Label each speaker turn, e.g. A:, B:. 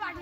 A: পানি